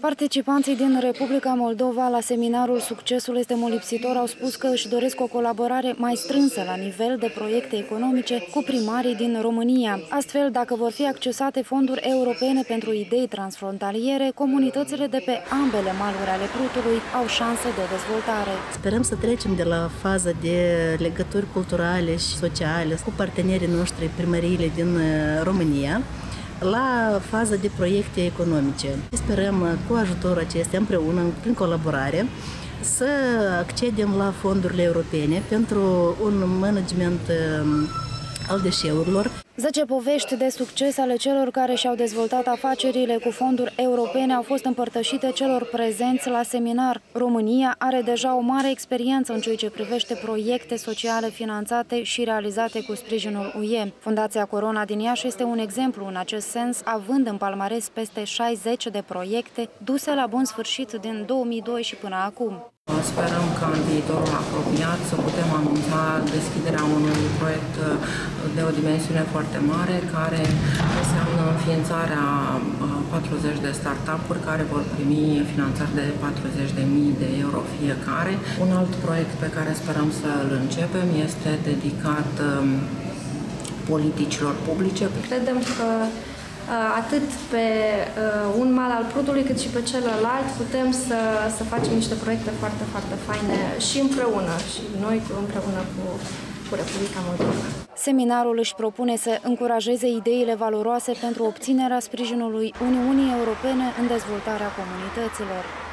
Participanții din Republica Moldova la seminarul Succesul este molipsitor au spus că își doresc o colaborare mai strânsă la nivel de proiecte economice cu primarii din România. Astfel, dacă vor fi accesate fonduri europene pentru idei transfrontaliere, comunitățile de pe ambele maluri ale Prutului au șanse de dezvoltare. Sperăm să trecem de la faza de legături culturale și sociale cu partenerii noștri primăriile din uh, România la faza de proiecte economice. Sperăm uh, cu ajutorul acestea împreună, prin colaborare, să accedem la fondurile europene pentru un management um, al deșeurilor. 10 povești de succes ale celor care și-au dezvoltat afacerile cu fonduri europene au fost împărtășite celor prezenți la seminar. România are deja o mare experiență în ceea ce privește proiecte sociale finanțate și realizate cu sprijinul UE. Fundația Corona din Iași este un exemplu în acest sens, având în palmares peste 60 de proiecte duse la bun sfârșit din 2002 și până acum. Sperăm că în viitorul apropiat să putem anunța deschiderea unui proiect uh, de o dimensiune foarte mare, care înseamnă înființarea 40 uh, de startup-uri care vor primi finanțări de 40.000 de euro fiecare. Un alt proiect pe care sperăm să îl începem este dedicat um, politicilor publice. Credem că Uh, atât pe uh, un mal al Prutului cât și pe celălalt putem să, să facem niște proiecte foarte, foarte faine și împreună, și noi împreună cu, cu Republica Moldova. Seminarul își propune să încurajeze ideile valoroase pentru obținerea sprijinului Uniunii Europene în dezvoltarea comunităților.